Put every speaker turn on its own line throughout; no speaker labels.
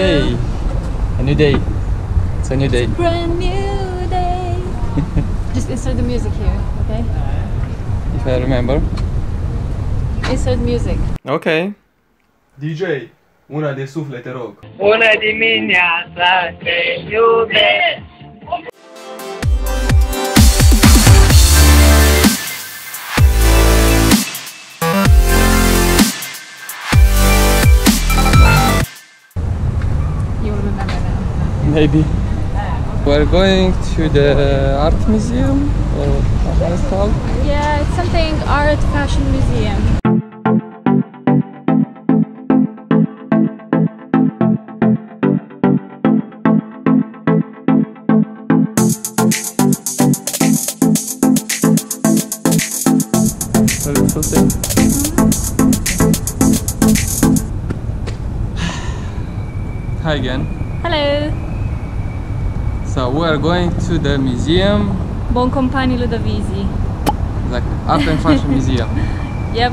day. A new day. It's a new day.
Brand new day. Just insert the music here, okay?
If I remember.
Insert music.
Okay.
DJ, una de suflete rog.
Bună dimineața, te iubesc!
Maybe. We're going to the art museum or what it's called.
Yeah, it's something art fashion museum.
A little. Hi again.
Hello.
So we are going to the museum,
Boncompagni Ludovisi.
like art and fashion museum.
Yep.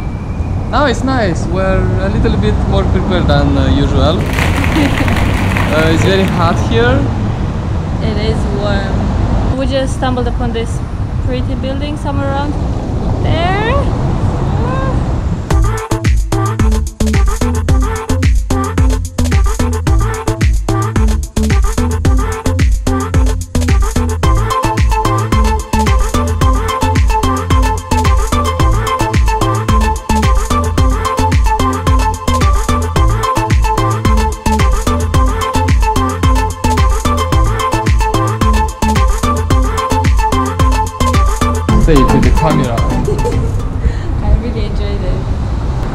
Now it's nice. We're a little bit more prepared than uh, usual. uh, it's very hot here.
It is warm. We just stumbled upon this pretty building somewhere around there.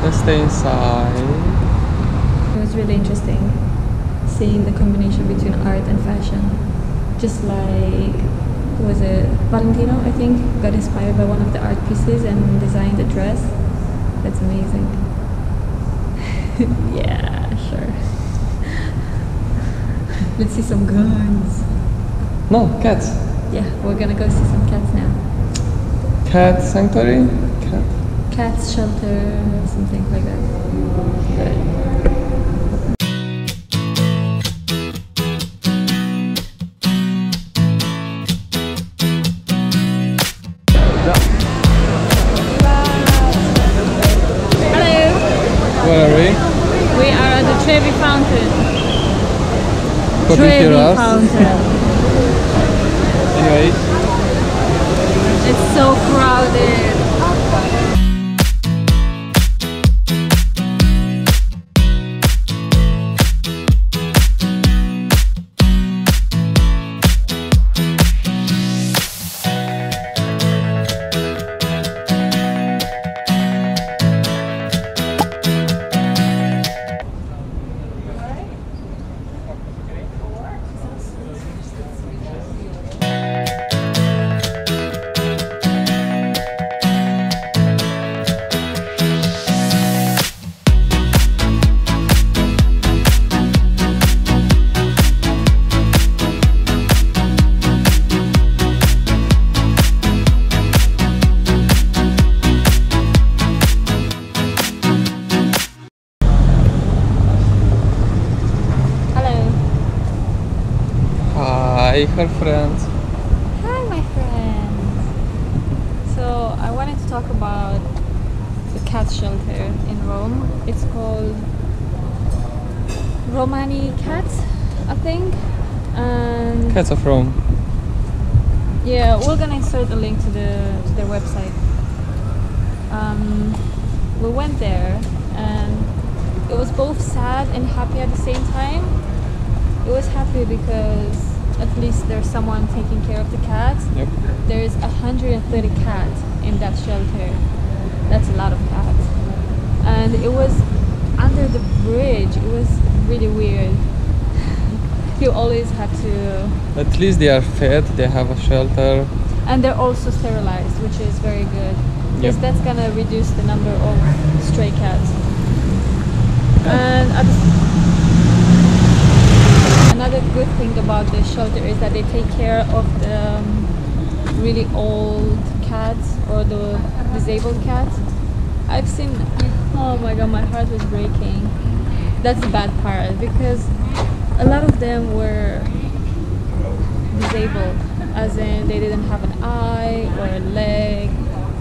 Let's stay inside.
It was really interesting seeing the combination between art and fashion. Just like, who was it? Valentino, I think, got inspired by one of the art pieces and designed a dress. That's amazing. yeah, sure. Let's see some guns.
No, cats.
Yeah, we're gonna go see some cats now.
Cat sanctuary? Cat.
Cats shelter, something like that. Hello.
Where are we?
We are at the Trevi Fountain.
Copy
Trevi. Fountain.
Anyway, hi, her friends.
Hi, my friends. So I wanted to talk about the cat shelter in Rome. It's called Romani Cats, I think. And
Cats of Rome.
yeah, we're gonna insert a link to the to their website. Um, we went there, and it was both sad and happy at the same time. It was happy because at least there's someone taking care of the cats.
Yep.
There's 130 cats in that shelter. That's a lot of cats. And it was under the bridge. It was really weird. you always had to
At least they are fed, they have a shelter.
and they're also sterilized, which is very good. Because
Yep.
that's gonna reduce the number of stray cats. And at the another good thing about the shelter is that they take care of the um, really old cats or the disabled cats. I've seen. Oh my god, my heart was breaking. That's the bad part because a lot of them were disabled, as in they didn't have an eye or a leg,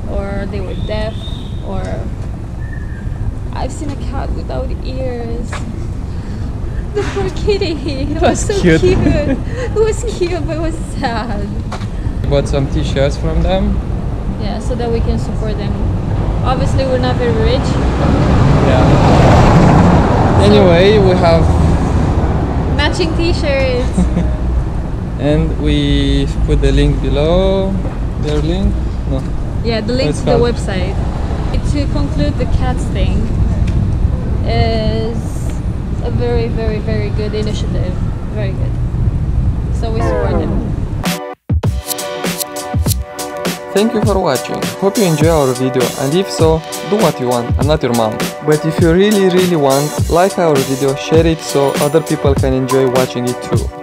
or they were deaf, or I've seen a cat without ears. The poor kitty. It was so
cute.
cute. it was cute, but it was sad.
Bought some t-shirts from them.
Yeah, so that we can support them. Obviously, we're not very rich.
Yeah. Anyway, we have
Matching T-shirts.
and we put the link below. Their link? No.
yeah, the link
It's
to the website. To conclude, the cats thing is a very, very, very good initiative. Very good. So we support them.
Thank you for watching. Hope you enjoy our video and if so, do what you want, I'm not your mom. But if you really really want, like our video, share it so other people can enjoy watching it too.